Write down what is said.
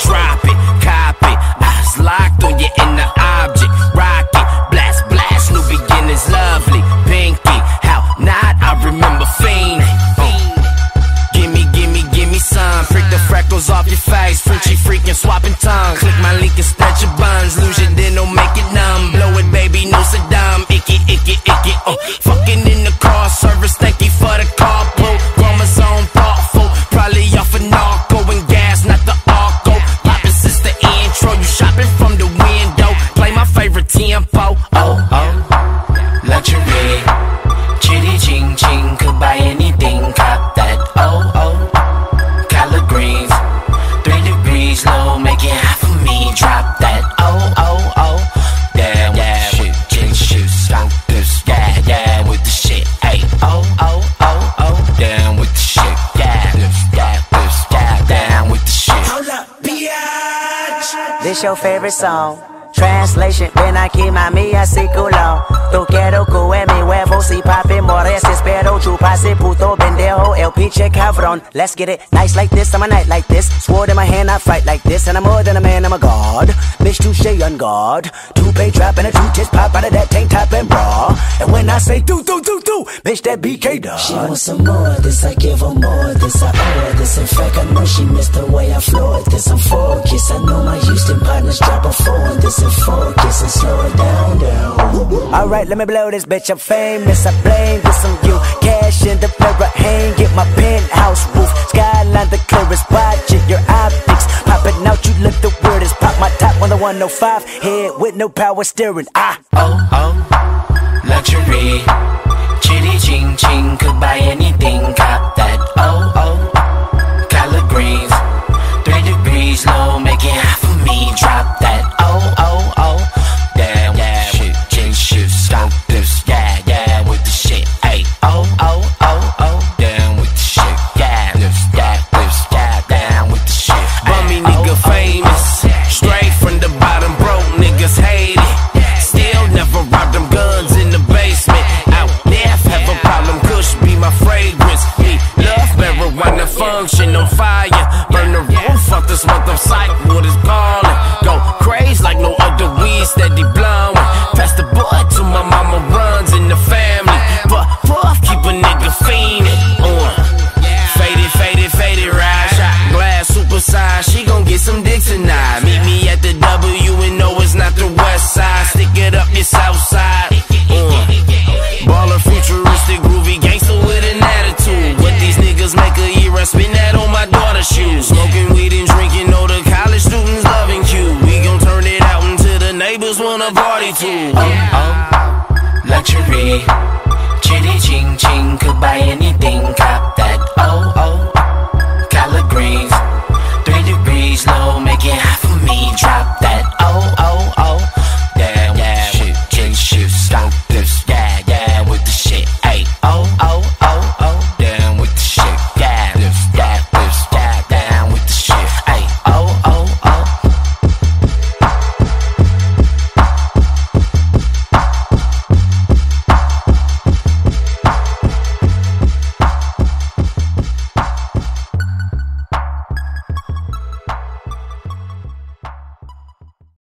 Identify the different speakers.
Speaker 1: Drop make for me. Drop that. Oh oh oh, yeah yeah, shit, change shoes, smoke this, yeah yeah, with the shit. Hey oh oh oh oh, down with the shit, yeah this, yeah this, down with the shit.
Speaker 2: Hold up, bitch. This your favorite
Speaker 3: song. Translation, ven aquí mami así culo Tú quiero que mi huevo si papi mores Espero chupase puto pendejo. El pinche cabrón Let's get it, nice like this, I'm a night like this. Sword in my hand, I fight like this And I'm more than a man, I'm a god. Bitch touche on guard. Two-pay trap and a two-tits pop out of that tank top and bra. And when I say do, do, do, do Bitch that BK dog
Speaker 4: She wants some more this, I give her more this, I owe her this. In fact, I know she missed the way I floored this. I'm focused, I know my Houston partners drop a four on this and focus and slow it down, down.
Speaker 3: Alright, let me blow this bitch. I'm famous. I blame this on you. Cash in the mirror, hang it my penthouse roof. Skyline the clearest. Watch it, your optics popping out. You look the weirdest. Pop my top on the 105. Head with no power steering. Ah.
Speaker 1: oh oh, luxury. Chitty ching ching, could buy anything, cop this
Speaker 2: month of sight. What is calling? hoes wanna party too. Oh, oh, luxury. Chitty ching ching, could buy anything, cop that.
Speaker 1: Oh, oh.